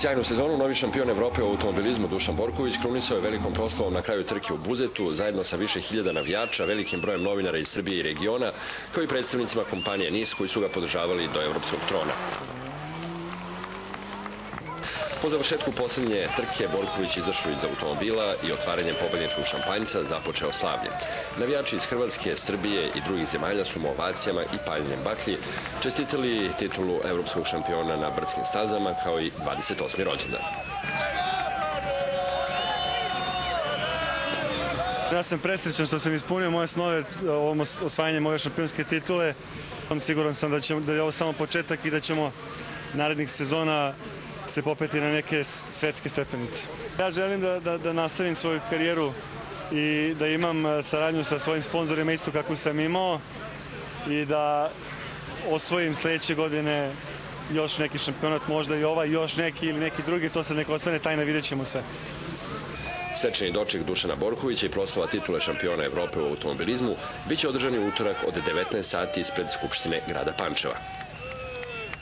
Sjajnu sezonu novi šampion Evrope u automobilizmu Dušan Borković krunisao je velikom proslavom na kraju trke u Buzetu zajedno sa više hiljada navijača, velikim brojem novinara iz Srbije i regiona, kao i predstavnicima kompanije NIS koji su ga podržavali do evropskog trona. Po završetku poslednje trke Borković izašao iz automobila i otvaranjem pobedničkog šampanjca započeo slavlje. Navijači iz Hrvatske, Srbije i drugih zemalja su mu ovacijama i paljenjem baklji čestitali titulu evropskog šampiona na brdskim stazama kao i 28. rođendan. Ja sam presrećan što sam ispunio moje snove ovom osvajanjem ove šampionske titule. Siguran sam da, da je ovo samo početak i da ćemo narednih sezona se popeti na neke svetske stepenice. Ja želim da, da, da nastavim svoju karijeru i da imam e, saradnju sa svojim sponzorima isto kako sam imao i da osvojim sledeće godine još neki šampionat, možda i ovaj, još neki ili neki drugi, to sad neko ostane tajna, vidjet ćemo sve. Svečani doček Dušana Borkovića i proslava titule šampiona Evrope u automobilizmu biće održani utorak od 19 sati ispred Skupštine grada Pančeva.